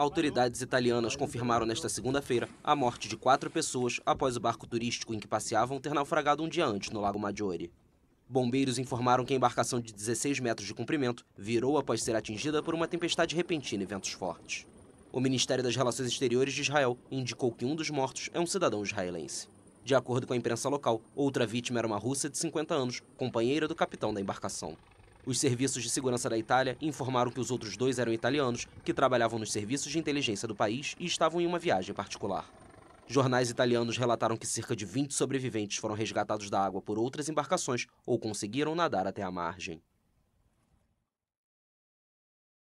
Autoridades italianas confirmaram nesta segunda-feira a morte de quatro pessoas após o barco turístico em que passeavam ter naufragado um dia antes no Lago Maggiore. Bombeiros informaram que a embarcação de 16 metros de comprimento virou após ser atingida por uma tempestade repentina e ventos fortes. O Ministério das Relações Exteriores de Israel indicou que um dos mortos é um cidadão israelense. De acordo com a imprensa local, outra vítima era uma russa de 50 anos, companheira do capitão da embarcação. Os serviços de segurança da Itália informaram que os outros dois eram italianos, que trabalhavam nos serviços de inteligência do país e estavam em uma viagem particular. Jornais italianos relataram que cerca de 20 sobreviventes foram resgatados da água por outras embarcações ou conseguiram nadar até a margem.